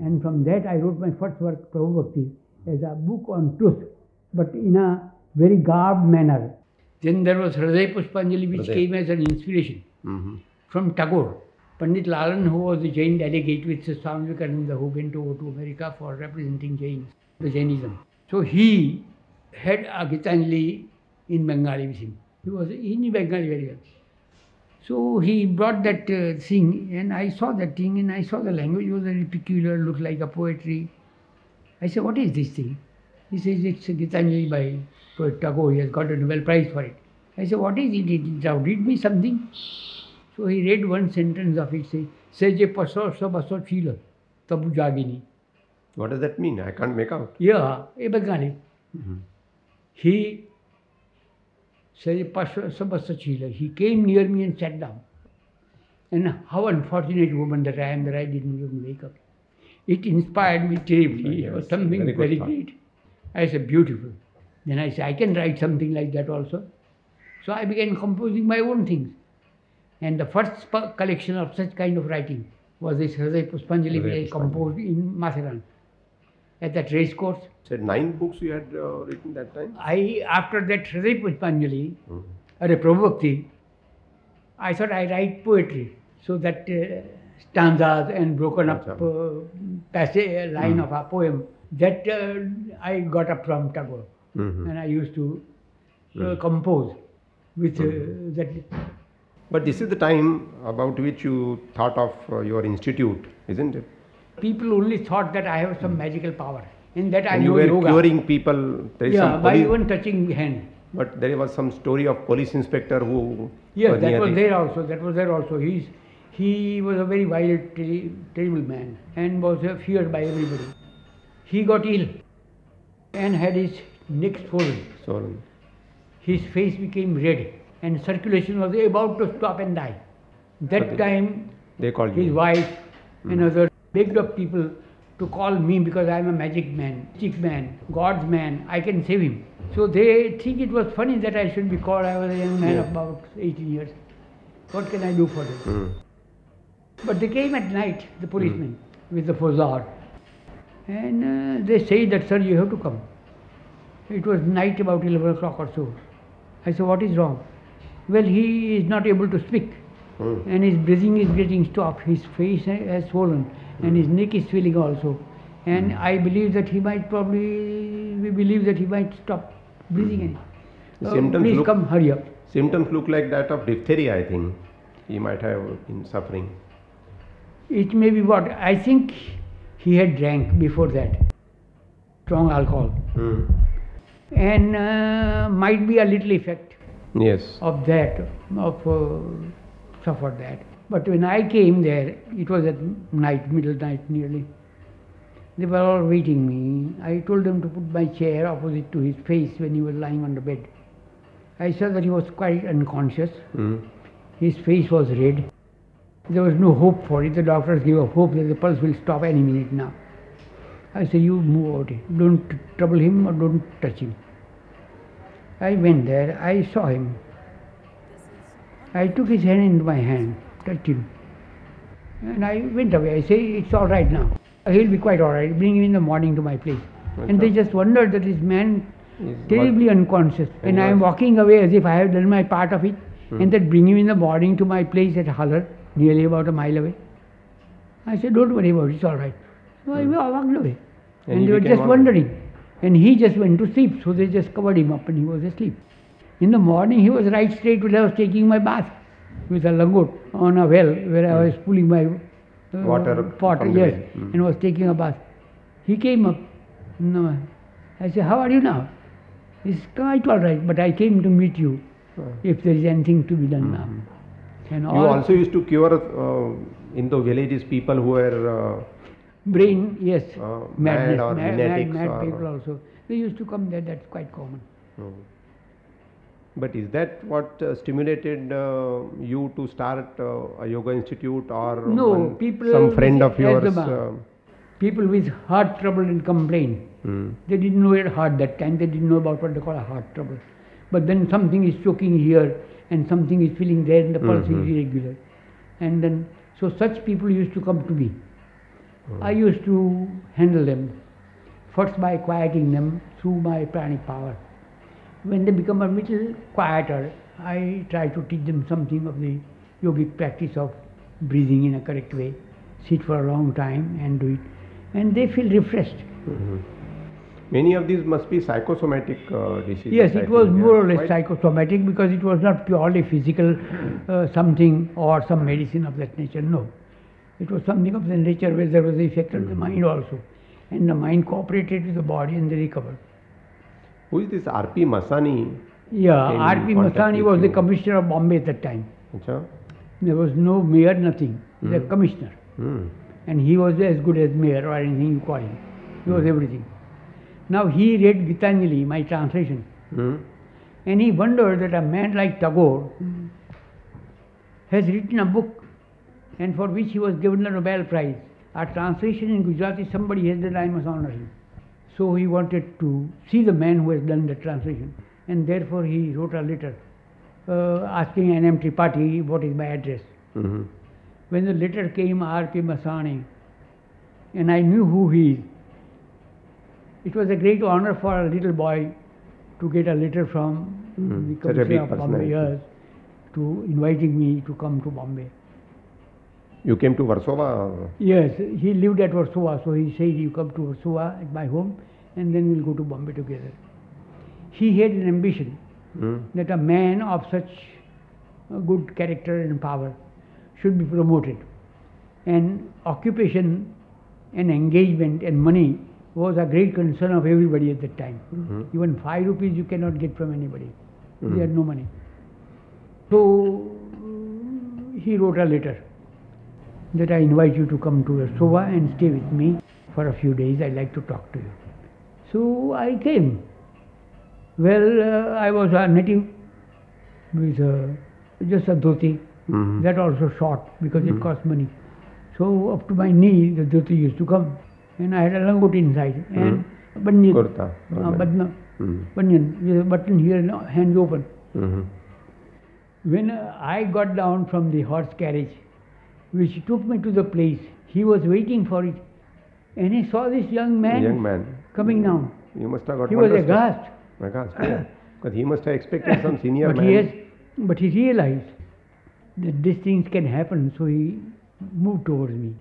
And from that I wrote my first work, Prabhu Bhakti, as a book on truth, but in a very garbed manner. Then there was Hriday Pushpanjali, which Hriday. came as an inspiration Mm-hmm. from Tagore. Pandit Lalan, who was the Jain delegate with Swami Vivekananda, who went over to America for representing Jains, the Jainism. So he had a Gitanjali in Bengali with him. He was knew Bengali very well. So he brought that uh, thing, and I saw that thing, and I saw the language It was very peculiar, looked like a poetry. I said, "What is this thing?" He says, "It's a Gitanjali by poet Tagore. He has got a Nobel Prize for it." I said, "What is it? It- Now read me something." So he read one sentence of it, say, Seje paso sabaso chila, tabu jagini. What does that mean? I can't make out. Yeah, a Bengali. Mhm. He said, paso sabaso chila. He came near me and sat down. And how unfortunate woman that I am that I didn't even wake up. It inspired me terribly. It was something very very, great. I said, beautiful. Then I said, I can write something like that also. So I began composing my own things. And the first collection of such kind of writing was this Hriday Puspanjali which I composed in Matheran at that race course. So nine books you had uh, written that time? I, after that Hriday Puspanjali, Mhm. or a Prabhakti, I thought I write poetry. So that uh, stanzas and broken up uh, passage, line of a poem, that uh, I got up from Tagore. Mhm. And I used to uh, compose with uh, that. But this is the time about which you thought of uh, your institute, isn't it? People only thought that I have some magical power. In that I and you know were yoga. curing people. Yeah, some by even touching hand. but there was some story of police inspector who. Yes, was that was there also. That was there also. He's, he was a very wild, terri- terrible man and was uh, feared by everybody. He got ill and had his neck swollen. So, His face became red and circulation was about to stop and die. That time, they called his you. wife and others begged of people to call me because I am a magic man, chick man, God's man, I can save him. So they think it was funny that I should be called. I was a young man Yeah. of about 18 years. What can I do for them? Mm. But they came at night, the policemen, with the fozar. And uh, they say that, sir, you have to come. It was night about 11 o'clock or so. I said, what is wrong? Well, he is not able to speak. Mm. And his breathing is getting stopped. His face has swollen. And his neck is swelling also. And I believe that he might probably, we believe that he might stop breathing. Uh, symptoms please look- come, hurry up. Symptoms look like that of diphtheria, I think. He might have been suffering. It may be what? I think he had drank before that. Strong alcohol. Mm. And uh, might be a little effect Yes. of that, of uh, suffered that. But when I came there, it was at night, middle night nearly. They were all waiting me. I told them to put my chair opposite to his face when he was lying on the bed. I saw that he was quite unconscious. Mm. His face was red. There was no hope for it. The doctors gave up hope that the pulse will stop any minute now. I said, You move out. Don't trouble him or don't touch him. I went there. I saw him. I took his hand into my hand, touched him. And I went away. I say, It's all right now. He'll be quite all right. Bring him in the morning to my place. And they just wondered that this man Is terribly unconscious. And And I am walking away as if I have done my part of it, and that bring him in the morning to my place at Haller, nearly about a mile away. I said, Don't worry about it, it's all right. So I walked away. And And, they were just wondering. And he just went to sleep, so they just covered him up and he was asleep. In the morning, he was right straight when I was taking my bath with a langot on a well where I was pulling my uh, Water pot, yes. Mm. and was taking a bath. He came up. No, I said, How are you now? He said, Quite all right, but I came to meet you if there is anything to be done now. And Mm-hmm. You also used to cure uh, in the villages people who were. Uh, brain, yes, Uh, madness, mad or mad, mad, or- people also. They used to come there, that's quite common. But is that what uh, stimulated uh, you to start uh, a yoga institute or No, one- people some friend of yours? Uh, People with heart trouble and complain. mm, They didn't know it heart that time, they didn't know about what they call a heart trouble. But then something is choking here and something is feeling there and the pulse Mhm. is irregular. And then, so such people used to come to me. Hmm. I used to handle them, first by quieting them through my pranic power. When they become a little quieter, I try to teach them something of the yogic practice of breathing in a correct way, sit for a long time and do it. And they feel refreshed. mhm. Many of these must be psychosomatic uh, diseases. Yes, I it was think, yeah. more or less Quite- psychosomatic because it was not purely physical uh, something or some medicine of that nature. No. It was something of the nature where there was the effect on the Mm-hmm. mind also. And the mind cooperated with the body and they recovered. Who is this R.P. Masani? Yeah, Came R.P. Masani with was the commissioner of Bombay at that time. Acha? There was no mayor, nothing. The Mm. commissioner. Hmm. And he was as good as mayor or anything you call him. He Mm. was everything. Now he read Gitanjali, my translation. Hmm. And he wondered that a man like Tagore has written a book and for which he was given the Nobel Prize. A translation in Gujarati, somebody has done, I must honor him. So he wanted to see the man who has done the translation. And therefore he wrote a letter uh, asking an empty party what is my address. hmm When the letter came, R.P. Masani, and I knew who he is. It was a great honor for a little boy to get a letter from Mhm. the Commissioner of Bombay yes, to inviting me to come to Bombay. You came to Versova? Yes, he lived at Versova, so he said, You come to Versova at my home, and then we'll go to Bombay together. He had an ambition Hmm. that a man of such good character and power should be promoted. And occupation and engagement and money was a great concern of everybody at that time. Mhm. Even five rupees you cannot get from anybody. Mhm. They had no money. So he wrote a letter that I invite you to come to Versova and stay with me for a few days. I'd like to talk to you. So I came. Well, uh, I was a native with uh, just a dhoti. Mhm. That also short because it Mhm. cost money. So up to my knee, the dhoti used to come, and I had a langot inside and a banyan, Kurta. uh, badna, Mhm. banyan with a button here hands open. Mhm. When uh, I got down from the horse carriage, which took me to the place, he was waiting for it, and he saw this young man, Young man. coming down. You must have got He was aghast. Aghast, yeah. Because he must have expected some senior but man. he has, but he realized that these things can happen, so he moved towards me.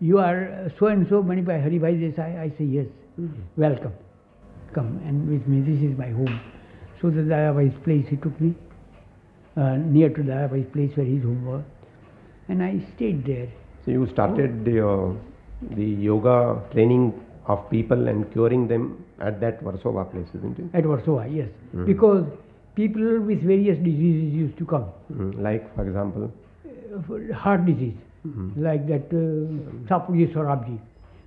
You are so and so, Manibhai Haribhai Desai. I say yes. Welcome, come and with me. This is my home. So the Dadabhai's place he took me uh, near to Dadabhai's place where his home was, and I stayed there. So you started the, uh, the yoga training of people and curing them at that Versova place, isn't it? At Versova, yes, Mhm. because people with various diseases used to come, Mhm. Like, for example. uh, for heart disease. Mhm. like that uh, Sapuji Sorabji,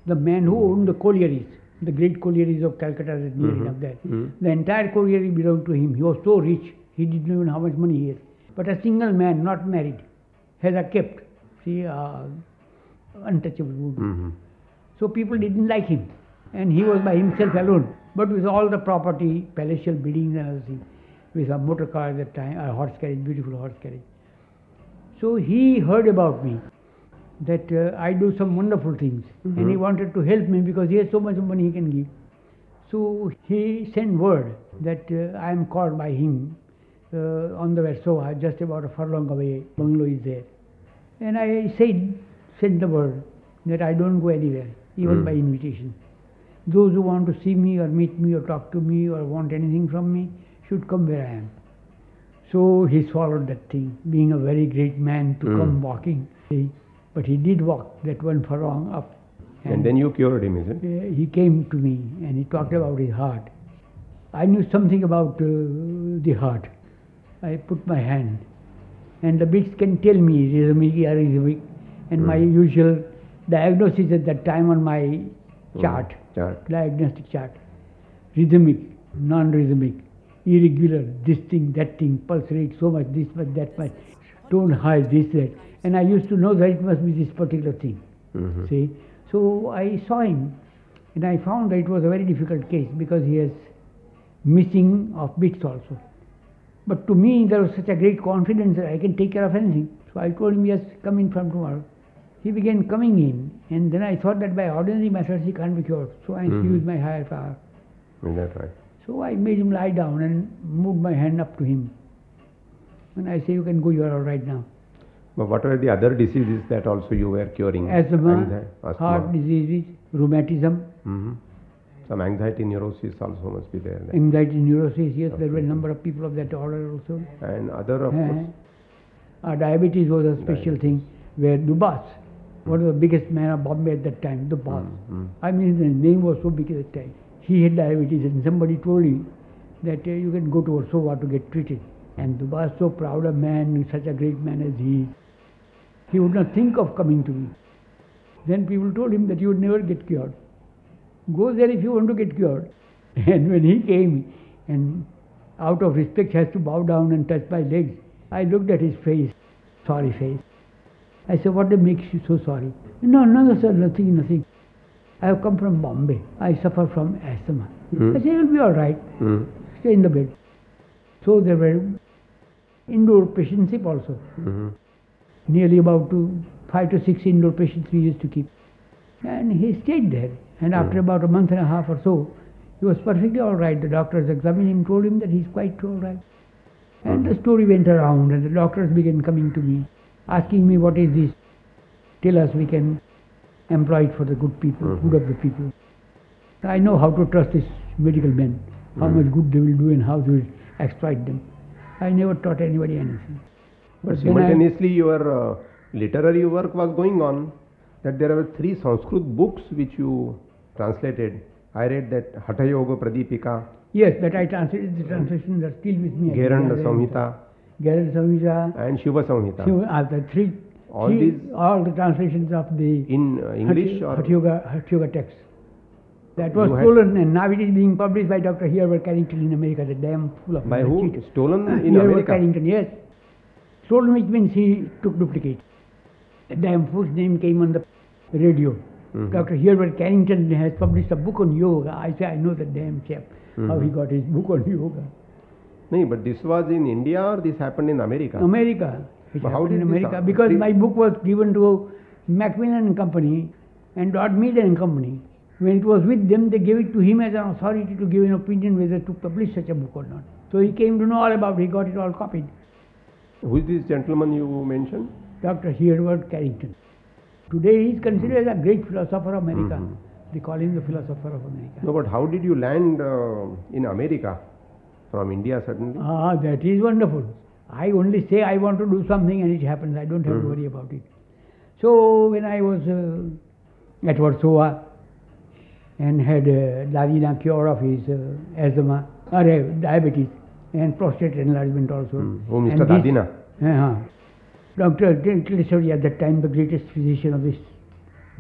the man who owned the collieries, the great collieries of Calcutta that near enough there. Mhm. The entire colliery belonged to him. He was so rich, he didn't know even how much money he had. But a single man, not married, has a kept, see, uh, untouchable wood. Mhm. So people didn't like him. And he was by himself alone. But with all the property, palatial buildings and other things, with a motor car at that time, a horse carriage, beautiful horse carriage. So he heard about me, that uh, I do some wonderful things. And he Mhm. wanted to help me because he has so much money he can give. So he sent word that uh, I am called by him uh, on the Versova, just about a furlong away, bungalow is there. And I said, sent the word that I don't go anywhere, even Mm. by invitation. Those who want to see me or meet me or talk to me or want anything from me should come where I am. So he swallowed that thing, being a very great man to Mm. come walking. See, but he did walk that one furlong up. And then you cured him, is it? He came to me and he talked about his heart. I knew something about uh, the heart. I put my hand, and the bits can tell me it is rhythmic, arrhythmic, and my Mm. usual diagnosis at that time on my Mm. chart, Chart. diagnostic chart. Rhythmic, non-rhythmic, irregular, this thing, that thing, pulse rate, so much, this much, that much, tone high, this, that. And I used to know that it must be this particular thing. Mhm. See, so I saw him, and I found that it was a very difficult case because he has missing of bits also. But to me, there was such a great confidence that I can take care of anything. So I told him, yes, come in from tomorrow. He began coming in, and then I thought that by ordinary methods he can't be cured. So I Mhm. used my higher power. Is that right? So I made him lie down and moved my hand up to him. And I say, you can go, you are all right now. But what were the other diseases that also you were curing? Asthma, Anxi- asthma. heart diseases, rheumatism, Mhm. Some anxiety neurosis also must be there. then. anxiety, neurosis, yes, there were a number of people of that order also. And other, of Uh, course. uh, diabetes was a special thing where Dubas, one of the biggest men of Bombay at that time, Dubas. Mm, mm. I mean, his name was so big at that time. He had diabetes, and somebody told him that uh, you can go to Versova to get treated. And Dubas, so proud a man, such a great man as he he would not think of coming to me. Then people told him that you would never get cured. Go there if you want to get cured. And when he came and out of respect has to bow down and touch my legs, I looked at his face, sorry face. I said, what makes you so sorry? No, no, sir, nothing, nothing. I have come from Bombay. I suffer from asthma. Hmm. I said, you'll be all right. Mm. Stay in the bed. So there were indoor patients also. hmm Nearly about two, five to six indoor patients we used to keep. And he stayed there. And hmm. after about a month and a half or so, he was perfectly all right. The doctors examined him, told him that he's quite all right. And hmm. the story went around, and the doctors began coming to me, asking me, What is this? Tell us, we can employ it for the good people, hmm. good of the people. I know how to trust these medical men, how much good they will do and how they will exploit them. I never taught anybody anything. But I- simultaneously, your uh, literary work was going on. That there were three Sanskrit books which you translated. I read that Hatha Yoga Pradipika, Yes, that I translated the translations are still with me. Gheranda Samhita, Gheranda Samhita. and Shiva Samhita. So, uh, the three, All three- these- all the translations of the In uh, English or Hatha Yoga, Hatha Yoga text. That was stolen and now it is being published by Dr. Herbert Carrington in America, the damn full of by who? cheaters. Stolen in Herbert America. Carrington, yes. Stolen which means he took duplicate. The damn fool's name came on the radio. Mhm. Dr. Herbert Carrington has published a book on yoga. I say, I know the damn chap, how he Mhm. got his book on yoga. No, but this was in India or this happened in America? America. How in did this America happen? because my book was given to Macmillan and Company and Dodd Mead and Company. When it was with them, they gave it to him as an authority to give an opinion whether to publish such a book or not. So he came to know all about it. He got it all copied. Who is this gentleman you mentioned? Dr. Hereward Carrington. Today he is considered as a great philosopher of America. Mhm. They call him the philosopher of America. No, but how did you land uh, in America? From India, certainly. Ah, that is wonderful. I only say I want to do something and it happens. I don't have to Mhm. worry about it. So when I was uh, at Versova and had uh, cure of his uh, asthma or uh, diabetes and prostate enlargement also. Hmm. Oh, Mr. Dadina. uh-huh. Dr. Tillisori, at that time the greatest physician of this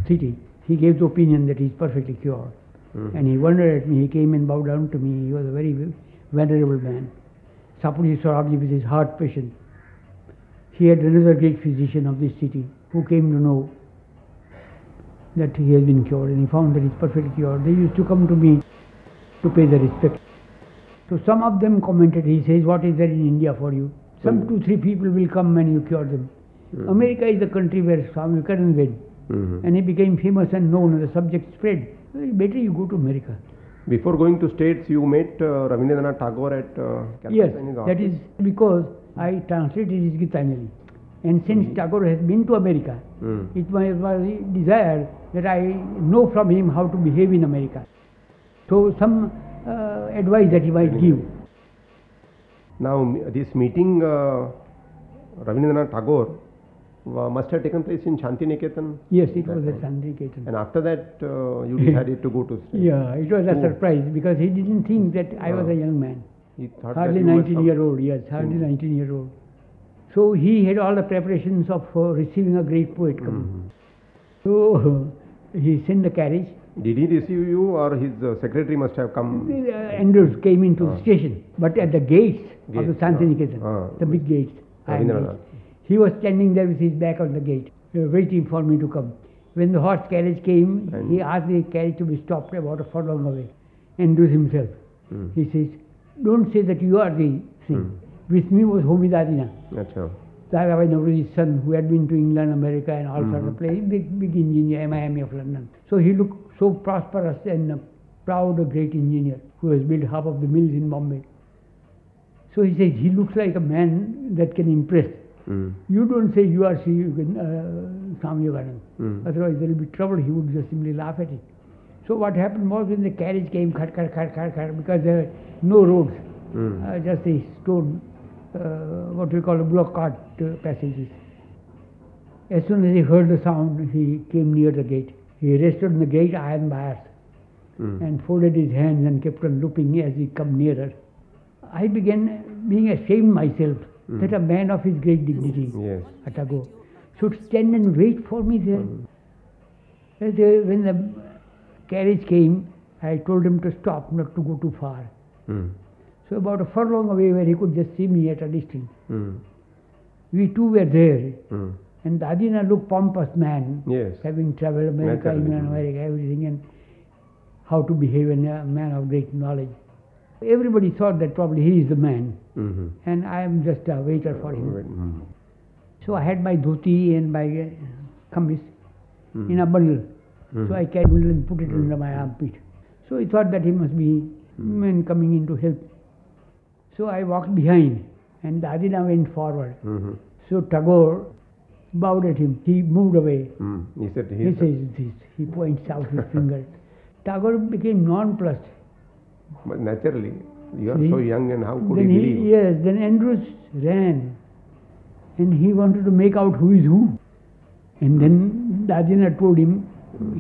city, he gave the opinion that he is perfectly cured. Mhm. And he wondered at me. He came and bowed down to me. He was a very venerable man. Sapuji Sorabji with his heart patient. He had another great physician of this city who came to know that he has been cured and he found that he is perfectly cured. They used to come to me to pay the respect. So some of them commented, he says, what is there in India for you? Some Mm. two, three people will come and you cure them. Mhm. America is the country where Swami Vivekananda went Mhm. and he became famous and known and the subject spread. Well, better you go to America. Before going to States, you met uh, Ravindranath Tagore at uh, Calcutta Yes, that is because I translated his Gitanjali. And since Tagore has been to America, Mm. it was my desire that I know from him how to behave in America. So some uh, advice that he might give. Now, this meeting, uh, Ravindranath Tagore, uh, must have taken place in Shantiniketan. Yes, it was at. Santiniketan. And after that, uh, you decided to go to States. Yeah, it was a Oh. surprise because he didn't think that I was a young man. He thought Hardly that 19 some- year old, yes, hardly Hmm. 19 year old. So he had all the preparations of uh, receiving a great poet coming. Mhm. So he sent the carriage. Did he receive you or his uh, secretary must have come? The uh, Andrews came into the Ah. station, but at the gates of the Gates, Santiniketan, ah. the big gates, gates. he was standing there with his back on the gate, uh, waiting for me to come. When the horse carriage came, And- he asked the carriage to be stopped about a furlong away. Andrews himself. Hmm. He says, Don't say that you are the thing. Hmm. With me was Homi Dadina. Acha. Dadabhai Naoroji's son, who had been to England, America, and all sorts of places, big, big engineer, Miami of London. So he looked so prosperous and proud, a great engineer who has built half of the mills in Bombay. So he says, he looks like a man that can impress. Hmm. You don't say you are Sri uh, Swami Yogananda. Hmm. Otherwise there will be trouble. He would just simply laugh at it. So what happened was when the carriage came, khat, khat, khat, khat, khat, because there were no roads, Hmm. uh, just a stone, uh, what we call a block cart uh, passages. As soon as he heard the sound, he came near the gate. He rested on the great iron bars Hmm. and folded his hands and kept on looking as he come nearer. I began being ashamed myself Mm. that a man of his great dignity, Yes. Atago, should stand and wait for me there. The- when the carriage came, I told him to stop, not to go too far. Hmm. So about a furlong away where he could just see me at a distance. Hmm. We two were there. Hmm. And Dadina looked pompous man, Yes. having traveled America. England, America, everything, and how to behave in a man of great knowledge. Everybody thought that probably he is the man, Mm-hmm. and I am just a waiter for him. Mm. So I had my dhoti and my uh, kameez Mm. in a bundle. So I carried it and put it under my armpit. So he thought that he must be man coming in to help. So I walked behind, and Dadina went forward. So Tagore bowed at him. He moved away. Mm. He said He he says this. He points out his finger. Tagore became nonplussed. But naturally, you are See? so young, and how could then he he, believe? yes, then Andrews ran, and he wanted to make out who is who. And then Dadina told him,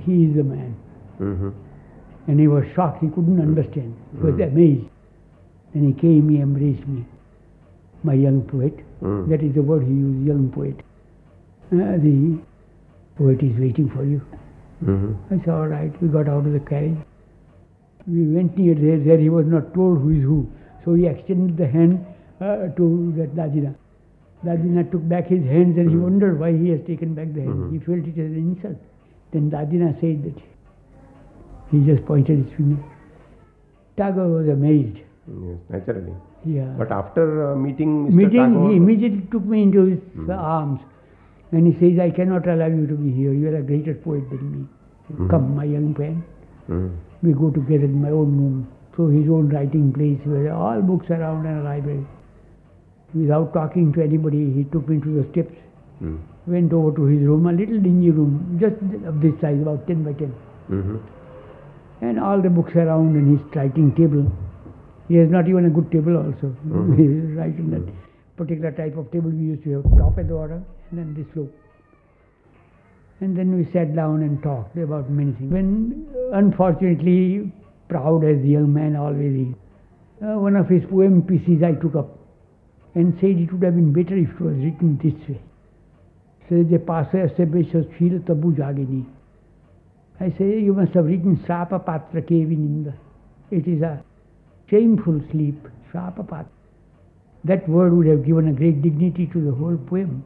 he is the man. Mm-hmm. And he was shocked. He couldn't understand. He was Mm. amazed. Then he came, he embraced me. My young poet. Mm. That is the word he used, young poet. Uh, the poet is waiting for you. Mm-hmm. I said, all right. We got out of the carriage. We went near there. There he was not told who is who. So he extended the hand uh, to that Dadina. Dadina took back his hands and he Mhm. wondered why he has taken back the hand. Mhm. He felt it as an insult. Then Dadina said that he just pointed his finger. Tagore was amazed. Yes, naturally. Yeah. But after uh, meeting Mr. Meeting, Tagore, he immediately took me into his Mhm. arms and he says, I cannot allow you to be here. You are a greater poet than me. Mhm. Come, my young friend. Mm. We go together in my own room. So his own writing place where all books around and a library. Without talking to anybody, he took me to the steps, Mm. went over to his room, a little dingy room, just of this size, about 10 by 10. Mm-hmm. And all the books around and his writing table. He has not even a good table also. Mhm. He is writing that particular type of table we used to have, top at the bottom and this slope. And then we sat down and talked about many things. When, unfortunately, proud as the young man always is, uh, one of his poem pieces I took up and said it would have been better if it was written this way. Says the jagini. I say you must have written Sapa Patra Kevininda. It is a shameful sleep, Sapa Patra. That word would have given a great dignity to the whole poem.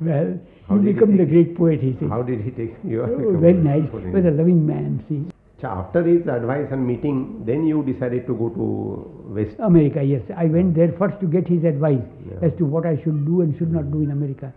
Well, How you he become the great poet, he said. How did he take you? Oh, very nice. He was a loving man, see. So after his advice and meeting, then you decided to go to West. America, yes. I went there first to get his advice Yeah. as to what I should do and should not do in America.